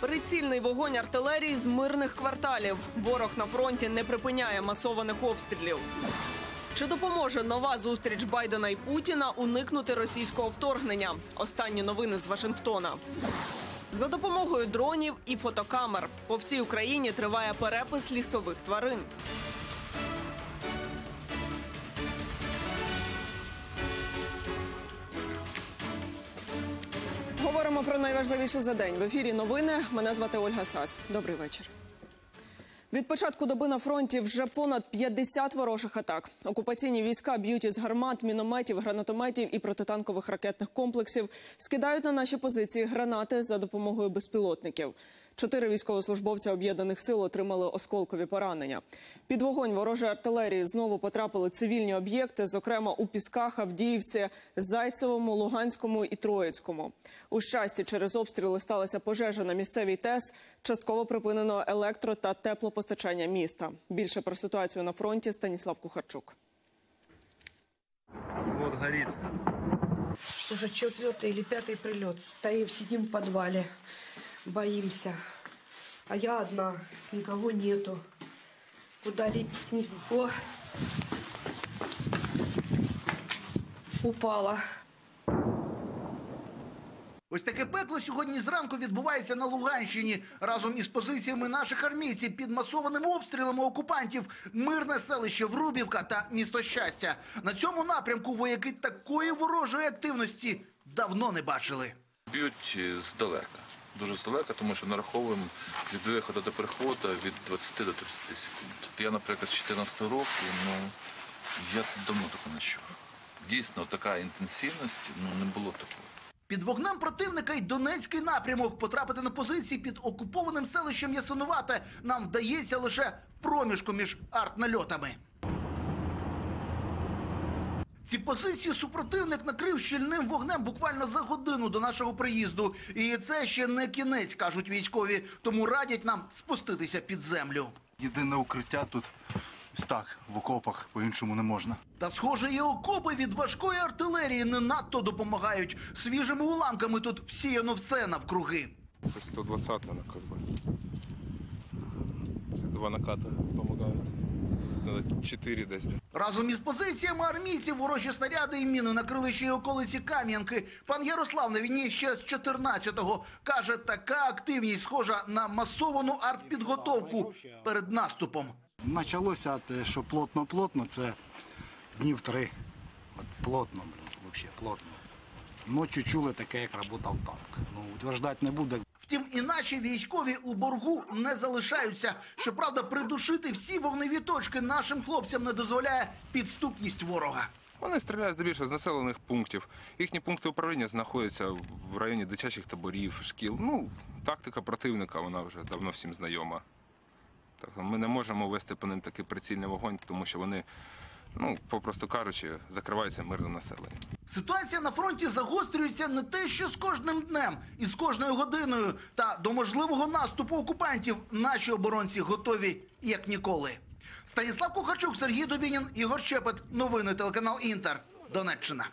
Прицільний вогонь артилерії з мирних кварталів. Ворог на фронті не припиняє масованих обстрілів. Чи допоможе нова зустріч Байдена і Путіна уникнути російського вторгнення? Останні новини з Вашингтона. За допомогою дронів і фотокамер по всій Україні триває перепис лісових тварин. Говоримо про найважливіше за день. В ефірі новини. Мене звати Ольга Сас. Добрий вечір. Від початку доби на фронті вже понад 50 ворожих атак. Окупаційні війська б'ють із гармат, мінометів, гранатометів і протитанкових ракетних комплексів. Скидають на наші позиції гранати за допомогою безпілотників. Чотири військовослужбовця об'єднаних сил отримали осколкові поранення. Під вогонь ворожої артилерії знову потрапили цивільні об'єкти, зокрема у Пісках, Авдіївці, Зайцевому, Луганському і Троїцькому. У щасті через обстріли сталася пожежа на місцевій ТЕС. Частково припинено електро та теплопостачання міста. Більше про ситуацію на фронті Станіслав Кухарчук. Вот горит. Уже четвертый или пятый прилет. Стоим, сидим в подвале, боимся. А я одна, никого нету. Куда лететь? не- О! Упала. Ось таке пекло сьогодні зранку відбувається на Луганщині разом із позиціями наших армійців під масованими обстрілами окупантів. Мирне селище Врубівка та місто щастя. На цьому напрямку вояки такої ворожої активності давно не бачили. Б'ють е, здалека, дуже здалека, тому що нараховуємо від виходу до приходу від 20 до 30 секунд. Я, наприклад, з 14 року, ну я давно такого не чув. Дійсно, така інтенсивність ну не було такого. Під вогнем противника й Донецький напрямок потрапити на позиції під окупованим селищем Ясинувате нам вдається лише проміжку між артнальотами. Ці позиції супротивник накрив щільним вогнем буквально за годину до нашого приїзду. І це ще не кінець, кажуть військові, тому радять нам спуститися під землю. Єдине укриття тут ось так, в окопах, по-іншому не можна. Та, схоже, і окопи від важкої артилерії не надто допомагають. Свіжими уламками тут всіяно все навкруги. Це 120 на КБ. Це два наката допомагають. 4 десь. Разом із позиціями армійців ворожі снаряди і міни накрили ще й околиці Кам'янки. Пан Ярослав на війні ще з 14-го. Каже, така активність схожа на масовану артпідготовку перед наступом. Почалося, що плотно-плотно, це днів три. От плотно, взагалі плотно. Ночі чули таке, як працював танк. Ну, утверждати не буде. Втім, і наші військові у боргу не залишаються. Щоправда, придушити всі вогневі точки нашим хлопцям не дозволяє підступність ворога. Вони стріляють здебільшого з населених пунктів. Їхні пункти управління знаходяться в районі дитячих таборів, шкіл. Ну, тактика противника, вона вже давно всім знайома. Ми не можемо вести по ним такий прицільний вогонь, тому що вони, ну, попросту кажучи, закриваються мирним населенням. Ситуація на фронті загострюється не те, що з кожним днем і з кожною годиною. Та до можливого наступу окупантів наші оборонці готові як ніколи. Станіслав Кухарчук, Сергій Дубінін, Ігор Щепет. Новини телеканал Інтер. Донеччина.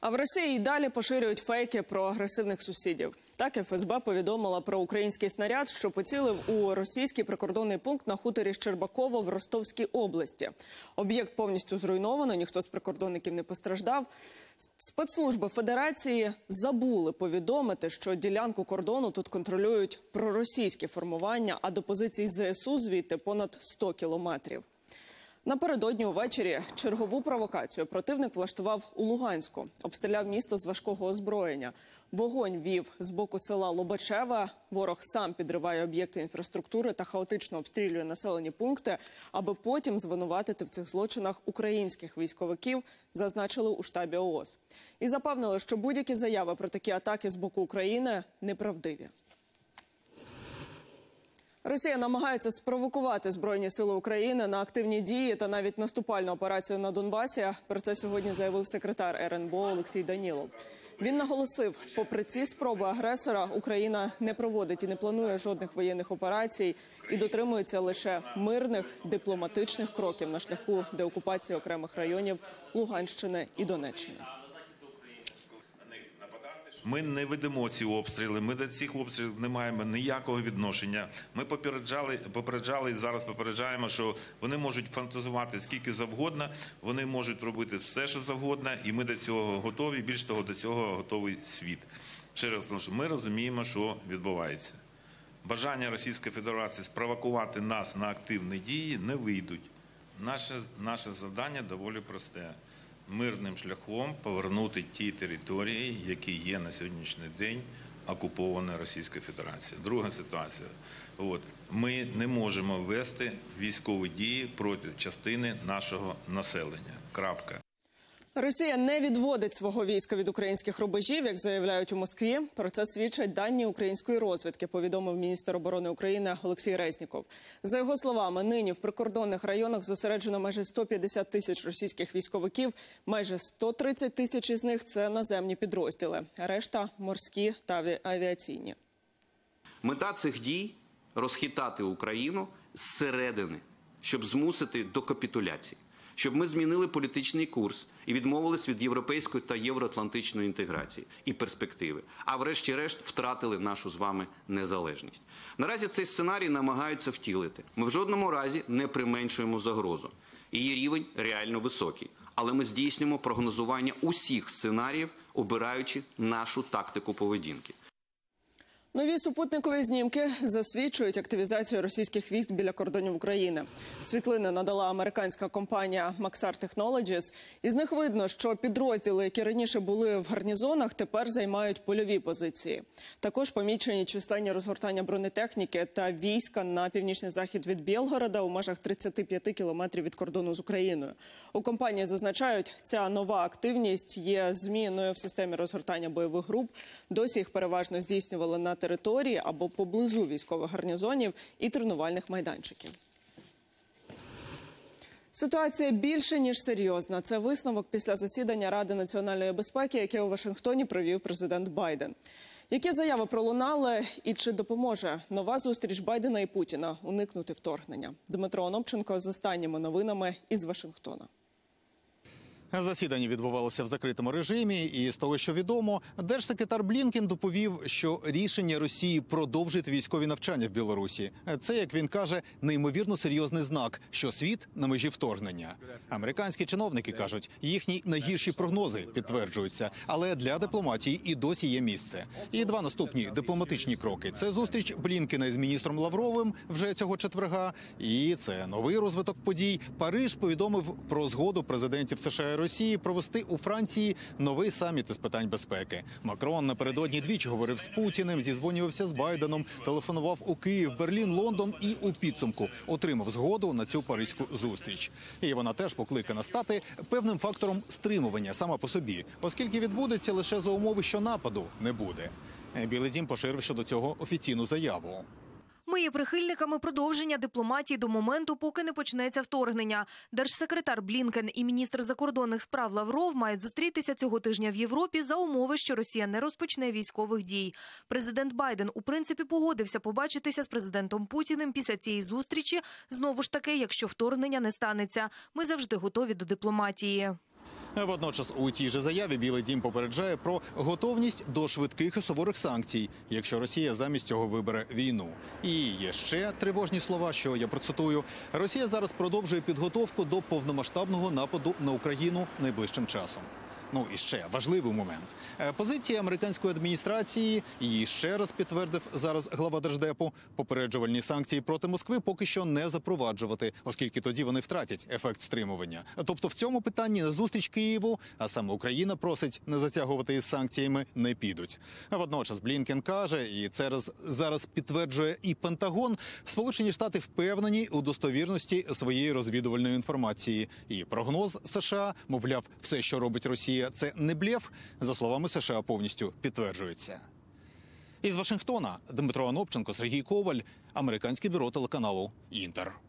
А в Росії й далі поширюють фейки про агресивних сусідів. Так ФСБ повідомила про український снаряд, що поцілив у російський прикордонний пункт на хуторі Щербаково в Ростовській області. Об'єкт повністю зруйновано, ніхто з прикордонників не постраждав. Спецслужби Федерації забули повідомити, що ділянку кордону тут контролюють проросійські формування, а до позицій ЗСУ звідти понад 100 кілометрів. Напередодні увечері чергову провокацію противник влаштував у Луганську, обстріляв місто з важкого озброєння. Вогонь вів з боку села Лобачева. Ворог сам підриває об'єкти інфраструктури та хаотично обстрілює населені пункти, аби потім звинуватити в цих злочинах українських військовиків, зазначили у штабі ООС. І запевнили, що будь-які заяви про такі атаки з боку України неправдиві. Росія намагається спровокувати збройні сили України на активні дії та навіть наступальну операцію на Донбасі. Про це сьогодні заявив секретар РНБО Олексій Данілов. Він наголосив, попри ці спроби агресора, Україна не проводить і не планує жодних воєнних операцій і дотримується лише мирних дипломатичних кроків на шляху деокупації окремих районів Луганщини і Донеччини. Ми не ведемо ці обстріли. Ми до цих обстрілів не маємо ніякого відношення. Ми попереджали, попереджали і зараз попереджаємо, що вони можуть фантазувати скільки завгодно, вони можуть робити все, що завгодно, і ми до цього готові. Більш того, до цього готовий світ. Ще раз що ми розуміємо, що відбувається. Бажання Російської Федерації спровокувати нас на активні дії не вийдуть. Наше, наше завдання доволі просте: мирним шляхом повернути ті території, які є на сьогоднішній день окуповані Російською Федерацією. Друга ситуація. От, ми не можемо вести військові дії проти частини нашого населення. Крапка. Росія не відводить свого війська від українських рубежів, як заявляють у Москві. Про це свідчать дані української розвідки. Повідомив міністр оборони України Олексій Резніков. За його словами, нині в прикордонних районах зосереджено майже 150 тисяч російських військовиків. Майже 130 тисяч із них це наземні підрозділи, решта морські та авіаційні. Мета цих дій розхитати Україну зсередини, щоб змусити до капітуляції, щоб ми змінили політичний курс і відмовились від європейської та євроатлантичної інтеграції і перспективи, а врешті-решт втратили нашу з вами незалежність. Наразі цей сценарій намагаються втілити. Ми в жодному разі не применшуємо загрозу. Її рівень реально високий, але ми здійснюємо прогнозування усіх сценаріїв, обираючи нашу тактику поведінки. Нові супутникові знімки засвідчують активізацію російських військ біля кордонів України. Світлини надала американська компанія Maxar Technologies. Із них видно, що підрозділи, які раніше були в гарнізонах, тепер займають польові позиції. Також помічені численні розгортання бронетехніки та війська на північний захід від Білгорода у межах 35 кілометрів від кордону з Україною. У компанії зазначають, ця нова активність є зміною в системі розгортання бойових груп. Досі їх переважно здійснювали на території або поблизу військових гарнізонів і тренувальних майданчиків. Ситуація більше ніж серйозна. Це висновок після засідання Ради національної безпеки, яке у Вашингтоні провів президент Байден. Які заяви пролунали, і чи допоможе нова зустріч Байдена і Путіна уникнути вторгнення? Дмитро Онопченко з останніми новинами із Вашингтона. Засідання відбувалося в закритому режимі, і з того, що відомо, держсекретар Блінкен доповів, що рішення Росії продовжити військові навчання в Білорусі це, як він каже, неймовірно серйозний знак, що світ на межі вторгнення. Американські чиновники кажуть, їхні найгірші прогнози підтверджуються, але для дипломатії і досі є місце. І два наступні дипломатичні кроки: це зустріч Блінкена із міністром Лавровим вже цього четверга. І це новий розвиток подій. Париж повідомив про згоду президентів США Росії провести у Франції новий саміт із питань безпеки. Макрон напередодні двічі говорив з Путіним, зізвонювався з Байденом, телефонував у Київ, Берлін, Лондон і у підсумку отримав згоду на цю паризьку зустріч. І вона теж покликана стати певним фактором стримування сама по собі, оскільки відбудеться лише за умови, що нападу не буде. Білий дім поширив щодо цього офіційну заяву. Ми є прихильниками продовження дипломатії до моменту, поки не почнеться вторгнення. Держсекретар Блінкен і міністр закордонних справ Лавров мають зустрітися цього тижня в Європі за умови, що Росія не розпочне військових дій. Президент Байден у принципі погодився побачитися з президентом Путіним після цієї зустрічі. Знову ж таки, якщо вторгнення не станеться, ми завжди готові до дипломатії. Водночас у тій же заяві Білий Дім попереджає про готовність до швидких і суворих санкцій, якщо Росія замість цього вибере війну. І є ще тривожні слова, що я процитую: Росія зараз продовжує підготовку до повномасштабного нападу на Україну найближчим часом. Ну і ще важливий момент. Е, Позиція американської адміністрації її ще раз підтвердив зараз глава держдепу. Попереджувальні санкції проти Москви поки що не запроваджувати, оскільки тоді вони втратять ефект стримування. Тобто, в цьому питанні на зустріч Києву, а саме Україна просить не затягувати із санкціями, не підуть. Водночас Блінкен каже, і це раз зараз підтверджує і Пентагон. Сполучені Штати впевнені у достовірності своєї розвідувальної інформації. І прогноз США, мовляв, все, що робить Росія, це не блєф, за словами США, повністю підтверджується. Із Вашингтона Дмитро Анопченко, Сергій Коваль, американське бюро телеканалу Інтер.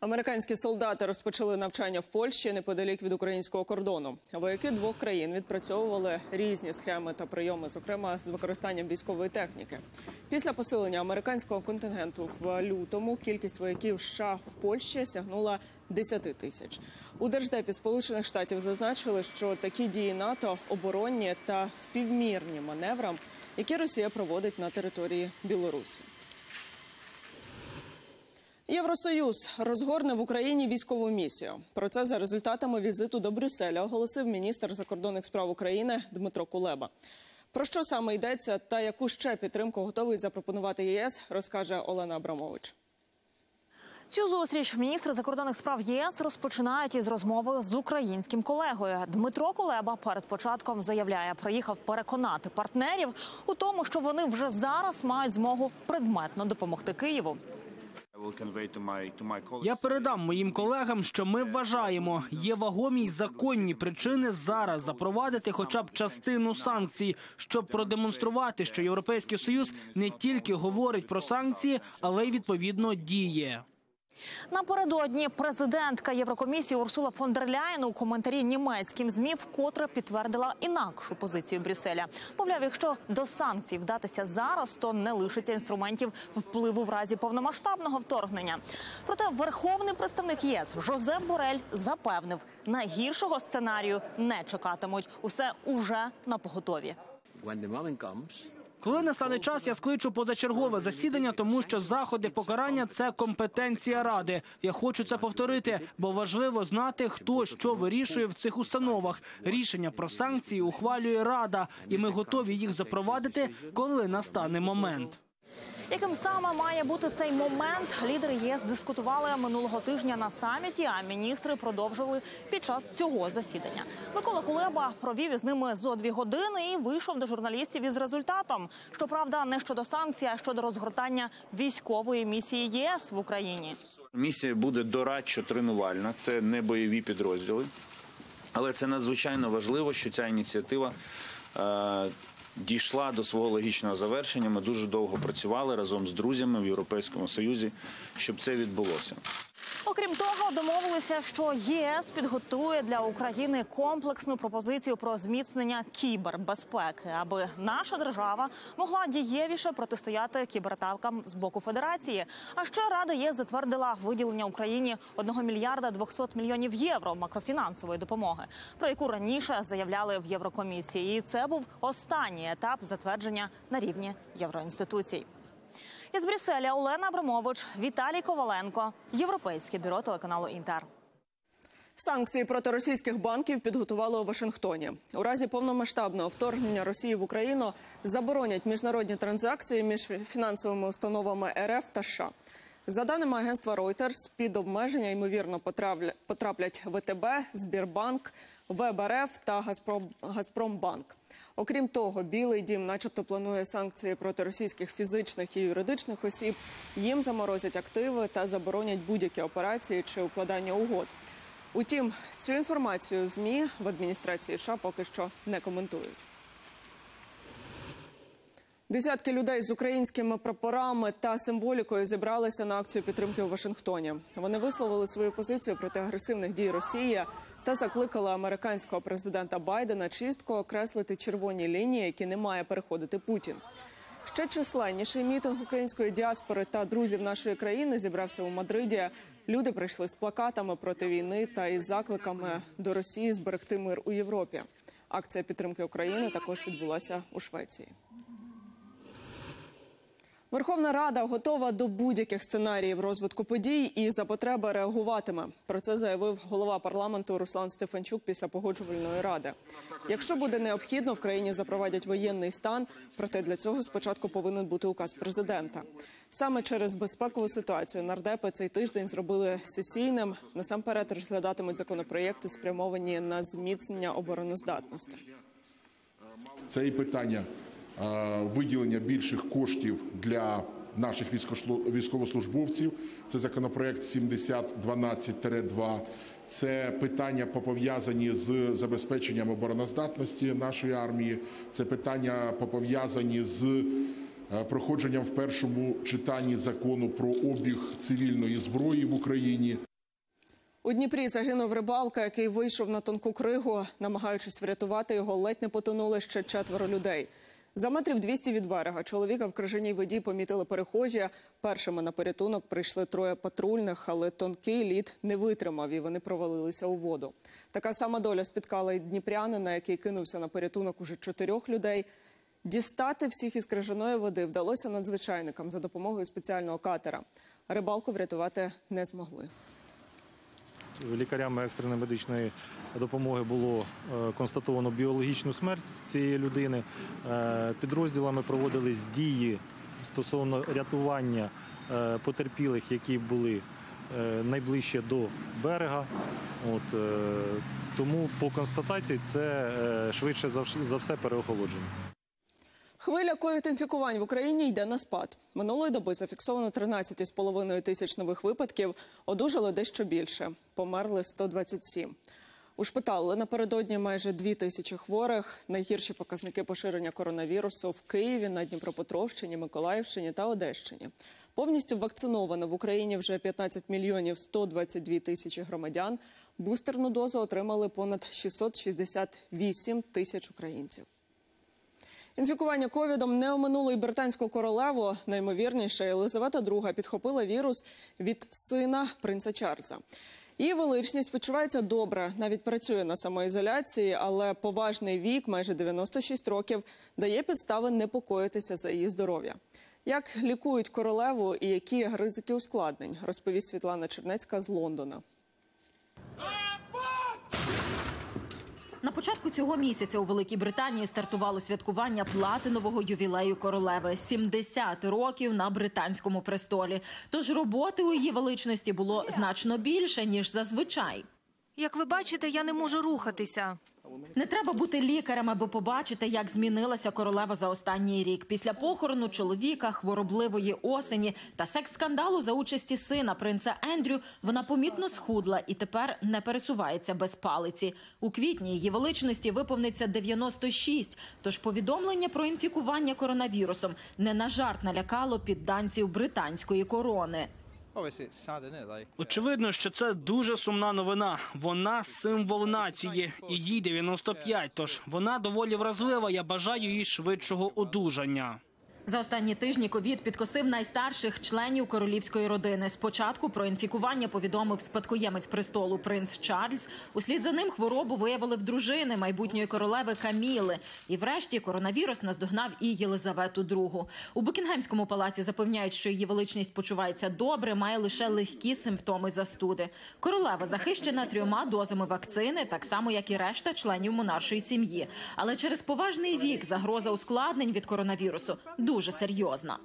Американські солдати розпочали навчання в Польщі неподалік від українського кордону. Вояки двох країн відпрацьовували різні схеми та прийоми, зокрема з використанням військової техніки. Після посилення американського контингенту в лютому кількість вояків США в Польщі сягнула 10 тисяч. У держдепі Сполучених Штатів зазначили, що такі дії НАТО оборонні та співмірні маневрам, які Росія проводить на території Білорусі. Євросоюз розгорне в Україні військову місію. Про це за результатами візиту до Брюсселя оголосив міністр закордонних справ України Дмитро Кулеба. Про що саме йдеться та яку ще підтримку готовий запропонувати ЄС, розкаже Олена Абрамович. Цю зустріч міністри закордонних справ ЄС розпочинають із розмови з українським колегою. Дмитро Кулеба перед початком заявляє, приїхав переконати партнерів у тому, що вони вже зараз мають змогу предметно допомогти Києву. Я передам моїм колегам, що ми вважаємо, є вагомі й законні причини зараз запровадити хоча б частину санкцій, щоб продемонструвати, що Європейський союз не тільки говорить про санкції, але й відповідно діє. Напередодні президентка Єврокомісії Урсула фон дер Ляєн у коментарі німецьким змі вкотре підтвердила інакшу позицію Брюсселя. Мовляв, якщо до санкцій вдатися зараз, то не лишиться інструментів впливу в разі повномасштабного вторгнення. Проте верховний представник ЄС Жозеп Борель запевнив, найгіршого сценарію не чекатимуть. Усе уже на поготові. Коли настане час, я скличу позачергове засідання, тому що заходи покарання це компетенція ради. Я хочу це повторити, бо важливо знати, хто що вирішує в цих установах. Рішення про санкції ухвалює рада, і ми готові їх запровадити, коли настане момент. Яким саме має бути цей момент? Лідери ЄС дискутували минулого тижня на саміті. А міністри продовжили під час цього засідання. Микола Кулеба провів із ними зо дві години і вийшов до журналістів із результатом. Щоправда, не щодо санкцій, а щодо розгортання військової місії ЄС в Україні. Місія буде дорадчо-тренувальна, це не бойові підрозділи. Але це надзвичайно важливо, що ця ініціатива е, дійшла до свого логічного завершення. Ми дуже довго працювали разом з друзями в Європейському Союзі, щоб це відбулося. Окрім того, домовилися, що ЄС підготує для України комплексну пропозицію про зміцнення кібербезпеки, аби наша держава могла дієвіше протистояти кібератакам з боку Федерації. А ще Рада ЄС затвердила виділення Україні 1 мільярда 200 мільйонів євро макрофінансової допомоги, про яку раніше заявляли в Єврокомісії. І це був останній етап затвердження на рівні євроінституцій. Із Брюсселя Олена Абрамович, Віталій Коваленко, Європейське бюро телеканалу Інтер. Санкції проти російських банків підготували у Вашингтоні. У разі повномасштабного вторгнення Росії в Україну заборонять міжнародні транзакції між фінансовими установами РФ та США. За даними агентства Reuters, під обмеження ймовірно потрапля- потраплять ВТБ, Збірбанк, ВБРФ та Газпром- Газпромбанк. Окрім того, Білий дім, начебто, планує санкції проти російських фізичних і юридичних осіб. Їм заморозять активи та заборонять будь-які операції чи укладання угод. Утім, цю інформацію змі в адміністрації США поки що не коментують. Десятки людей з українськими прапорами та символікою зібралися на акцію підтримки у Вашингтоні. Вони висловили свою позицію проти агресивних дій Росії та закликали американського президента Байдена чітко окреслити червоні лінії, які не має переходити Путін. Ще численніший мітинг української діаспори та друзів нашої країни зібрався у Мадриді. Люди прийшли з плакатами проти війни та із закликами до Росії зберегти мир у Європі. Акція підтримки України також відбулася у Швеції. Верховна Рада готова до будь-яких сценаріїв розвитку подій і за потреби реагуватиме. Про це заявив голова парламенту Руслан Стефанчук після погоджувальної ради. Якщо буде необхідно, в країні запровадять воєнний стан. Проте для цього спочатку повинен бути указ президента. Саме через безпекову ситуацію нардепи цей тиждень зробили сесійним. Насамперед розглядатимуть законопроєкти, спрямовані на зміцнення обороноздатності. Це і питання виділення більших коштів для наших військовослужбовців. Це законопроект 7012-2. Це питання пов'язані з забезпеченням обороноздатності нашої армії. Це питання пов'язані з е, проходженням в першому читанні закону про обіг цивільної зброї в Україні. У Дніпрі загинув рибалка, який вийшов на тонку кригу. Намагаючись врятувати його, ледь не потонули ще четверо людей. За метрів 200 від берега чоловіка в крижаній воді помітили перехожі. Першими на порятунок прийшли троє патрульних, але тонкий лід не витримав і вони провалилися у воду. Така сама доля спіткала й дніпрянина, який кинувся на порятунок уже чотирьох людей. Дістати всіх із крижаної води вдалося надзвичайникам за допомогою спеціального катера. Рибалку врятувати не змогли. лікарями екстреної медичної допомоги було е, констатовано біологічну смерть цієї людини. Е, Підрозділами проводились дії стосовно рятування е, потерпілих, які були найближче до берега. От, тому по констатації це швидше за все переохолодження. Хвиля ковід-інфікувань в Україні йде на спад. Минулої доби зафіксовано 13,5 тисяч нових випадків, одужали дещо більше. Померли 127. Ушпиталили напередодні майже 2 тисячі хворих. Найгірші показники поширення коронавірусу в Києві, на Дніпропетровщині, Миколаївщині та Одещині. Повністю вакциновано в Україні вже 15 мільйонів 122 тисячі громадян. Бустерну дозу отримали понад 668 тисяч українців. Інфікування ковідом не оминуло й британську королеву. Наймовірніше, Єлизавета II підхопила вірус від сина принца Чарльза. Її величність почувається добре, навіть працює на самоізоляції, але поважний вік, майже 96 років, дає підстави непокоїтися за її здоров'я. Як лікують королеву і які ризики ускладнень, розповість Світлана Чернецька з Лондона. На початку цього місяця у Великій Британії стартувало святкування платинового ювілею королеви 70 років на британському престолі. Тож роботи у її величності було значно більше ніж зазвичай. Як ви бачите, я не можу рухатися. Не треба бути лікарем, аби побачити, як змінилася королева за останній рік. Після похорону чоловіка, хворобливої осені та секс-скандалу за участі сина принца Ендрю, вона помітно схудла і тепер не пересувається без палиці. У квітні її величності виповниться 96, Тож повідомлення про інфікування коронавірусом не на жарт налякало підданців британської корони. Очевидно, що це дуже сумна новина. Вона символ нації, і їй 95, Тож вона доволі вразлива. Я бажаю їй швидшого одужання. За останні тижні ковід підкосив найстарших членів королівської родини. Спочатку про інфікування повідомив спадкоємець престолу принц Чарльз. Услід за ним хворобу виявили в дружини майбутньої королеви Каміли. І врешті коронавірус наздогнав і Єлизавету II. У Букінгемському палаці запевняють, що її величність почувається добре, має лише легкі симптоми застуди. Королева захищена трьома дозами вакцини, так само як і решта членів монаршої сім'ї. Але через поважний вік загроза ускладнень від коронавірусу дуже серйозна.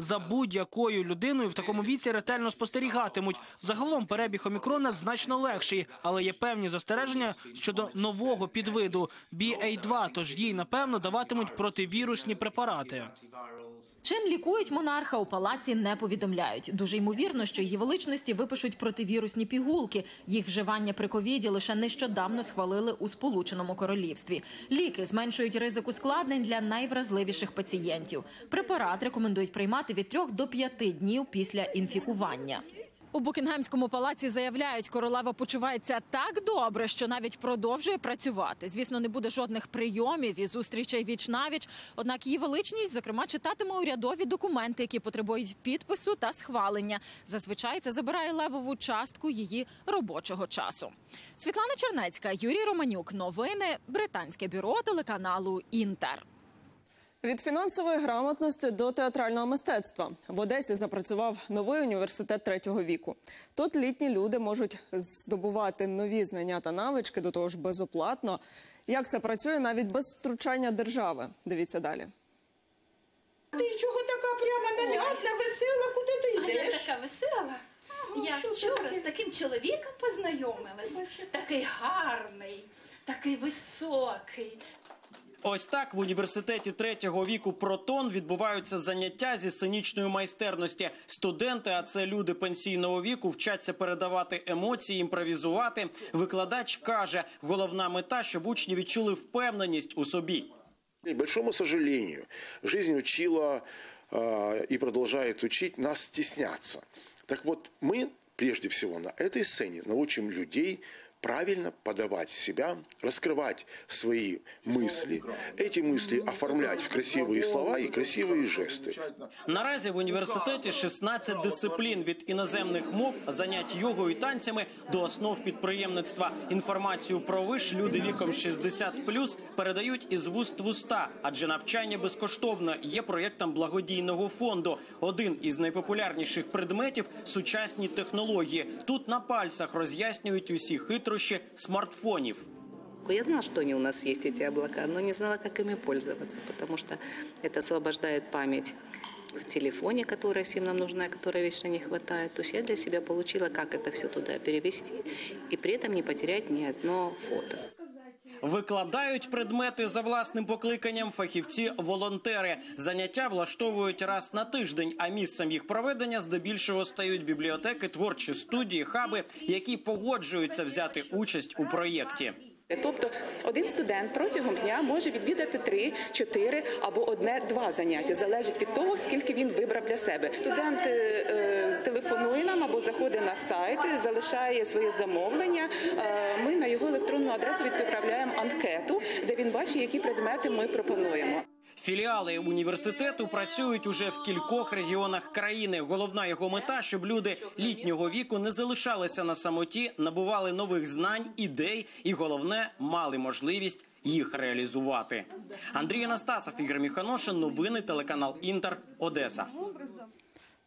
За будь-якою людиною в такому віці ретельно спостерігатимуть. Загалом перебіг омікрона значно легший, але є певні застереження щодо нового підвиду BA2, Тож їй напевно даватимуть противірусні препарати. Чим лікують монарха у палаці, не повідомляють. Дуже ймовірно, що її величності випишуть противірусні пігулки. Їх вживання при ковіді лише нещодавно схвалили у Сполученому Королівстві. Ліки зменшують ризик ускладнень для найвразливіших пацієнтів. Препарат рекомендують приймати від 3 до 5 днів після інфікування. У Букінгемському палаці заявляють, королева почувається так добре, що навіть продовжує працювати. Звісно, не буде жодних прийомів і зустрічей віч навіч. Однак її величність, зокрема, читатиме урядові документи, які потребують підпису та схвалення. Зазвичай це забирає левову частку її робочого часу. Світлана Чернецька, Юрій Романюк. Новини британське бюро телеканалу Інтер. Від фінансової грамотності до театрального мистецтва в Одесі запрацював новий університет третього віку. Тут літні люди можуть здобувати нові знання та навички, до того ж безоплатно. Як це працює навіть без втручання держави? Дивіться далі. Ти чого така прямо нарядна, весела? Куди ти А я така весела. Я вчора таке? з таким чоловіком познайомилась. Такий гарний, такий високий. Ось так в університеті третього віку Протон відбуваються заняття зі сценічної майстерності. Студенти, а це люди пенсійного віку, вчаться передавати емоції, імпровізувати. Викладач каже, головна мета, щоб учні відчули впевненість у собі. К большому сожалению, жизнь учила э, и продолжает учить нас стесняться. Так вот, мы прежде всего на этой сцене научим людей правильно подавать себя, раскрывать свои мысли, эти мысли оформлять в красивые слова и красивые жесты. Наразі в університеті 16 дисциплін від іноземних мов, занять йогою і танцями до основ підприємництва. Інформацію про виш люди віком 60+, передають із вуст в уста, адже навчання безкоштовно є проєктом благодійного фонду. Один із найпопулярніших предметів сучасні технології. Тут на пальцях роз'яснюють усі хитрощі смартфонів. Я знала, что они у нас есть, эти облака, но не знала, как ими пользоваться, потому что это освобождает память в телефоне, которая всем нам нужна, и которой вечно не хватает. То есть я для себя получила, как это все туда перевести и при этом не потерять ни одно фото. Викладають предмети за власним покликанням фахівці-волонтери. Заняття влаштовують раз на тиждень, а місцем їх проведення здебільшого стають бібліотеки, творчі студії, хаби, які погоджуються взяти участь у проєкті. Тобто один студент протягом дня може відвідати три, чотири або одне-два заняття. Залежить від того, скільки він вибрав для себе. Студент е, е, телефонує нам або заходить на сайт, залишає своє замовлення. Е, ми на його електронну адресу відправляємо анкету, де він бачить, які предмети ми пропонуємо. Філіали університету працюють уже в кількох регіонах країни. Головна його мета, щоб люди літнього віку не залишалися на самоті, набували нових знань, ідей і головне мали можливість їх реалізувати. Андрій Анастасов, Ігор Міханошин, новини телеканал Інтер, Одеса.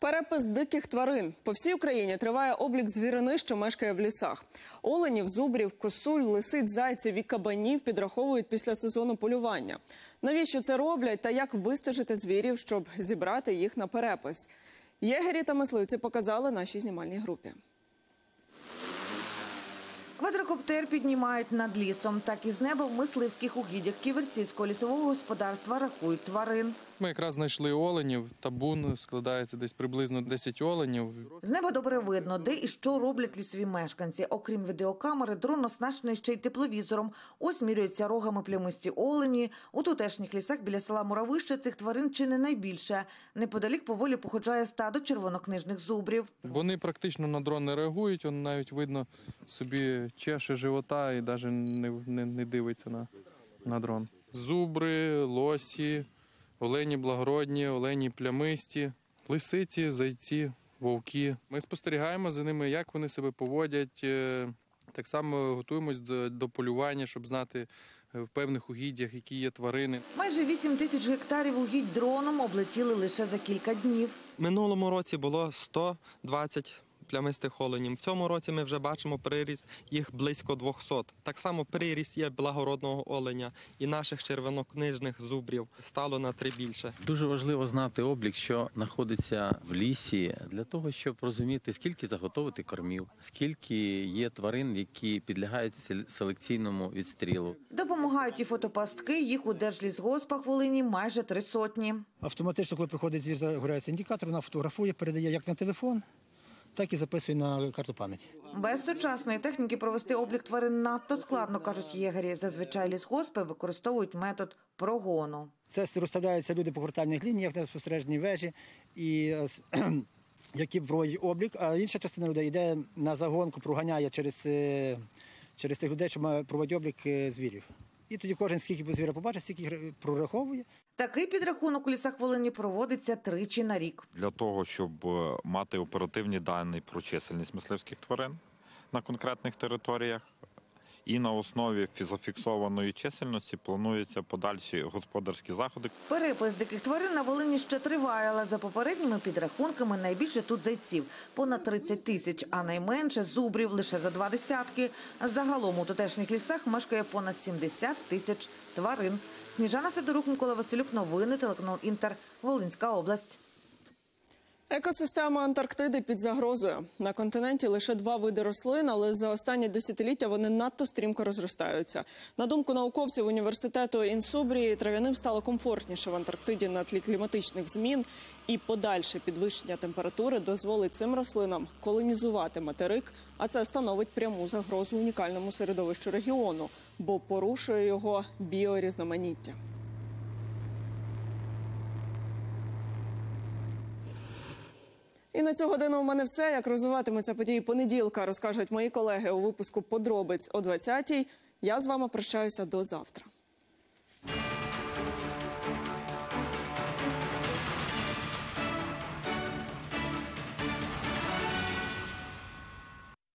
Перепис диких тварин по всій Україні триває облік звірини, що мешкає в лісах. Оленів, зубрів, косуль, лисиць, зайців і кабанів підраховують після сезону полювання. Навіщо це роблять та як вистежити звірів, щоб зібрати їх на перепис? Єгері та мисливці показали нашій знімальній групі. Квадрокоптер піднімають над лісом. Так із неба в мисливських угіддях ківерцівського лісового господарства рахують тварин. Ми якраз знайшли оленів. Табун складається десь приблизно 10 оленів. З неба добре видно, де і що роблять лісові мешканці. Окрім відеокамери, дрон оснащений ще й тепловізором. Ось міряються рогами плямисті олені. У тутешніх лісах біля села Муравище цих тварин чи не найбільше. Неподалік поволі походжає стадо червонокнижних зубрів. Вони практично на дрон не реагують. Он навіть видно собі чеше живота і навіть не, не, не дивиться на, на дрон. Зубри, лосі, олені благородні, олені плямисті, лисиці, зайці, вовки. Ми спостерігаємо за ними, як вони себе поводять. Е, Так само готуємось до, до полювання, щоб знати е, в певних угіддях, які є тварини. Майже 8 тисяч гектарів угідь дроном облетіли лише за кілька днів. Минулому році було 120 плямистих оленів. В цьому році ми вже бачимо приріст їх близько 200. Так само приріст є благородного оленя і наших червонокнижних зубрів стало на три більше. Дуже важливо знати облік, що знаходиться в лісі, для того, щоб розуміти, скільки заготовити кормів, скільки є тварин, які підлягають сел- селекційному відстрілу. Допомагають і фотопастки. Їх у Держлісгоспах Волині майже три сотні. Автоматично, коли приходить звір, загорається індикатор, вона фотографує, передає як на телефон, так і записує на карту пам'яті. Без сучасної техніки провести облік тварин надто складно, кажуть єгері. Зазвичай лісгоспи використовують метод прогону. Це розставляються люди по квартальних лініях на спостережній вежі, і, е, які проводять облік, а інша частина людей йде на загонку, проганяє через, е, через тих людей, що проводять облік е, звірів. І тоді кожен скільки звіра побачить, стільки прораховує. Такий підрахунок у лісах Волині проводиться тричі на рік. для того, щоб е, мати оперативні дані про чисельність мисливських тварин на конкретних територіях. І на основі фі- зафіксованої чисельності плануються подальші господарські заходи. Перепис диких тварин на Волині ще триває, але за попередніми підрахунками найбільше тут зайців – понад 30 тисяч, а найменше зубрів – лише за два десятки. Загалом у тутешніх лісах мешкає понад 70 тисяч тварин. Сніжана Сидорук, Микола Василюк, новини, телеканал Інтер, Волинська область. Екосистема Антарктиди під загрозою. На континенті лише два види рослин, але за останні десятиліття вони надто стрімко розростаються. На думку науковців університету Інсубрії, трав'яним стало комфортніше в Антарктиді на тлі кліматичних змін. І подальше підвищення температури дозволить цим рослинам колонізувати материк, а це становить пряму загрозу унікальному середовищу регіону, бо порушує його біорізноманіття. І на цю годину у мене все. Як розвиватимуться події понеділка, розкажуть мої колеги у випуску подробиць о 20-й. Я з вами прощаюся до завтра.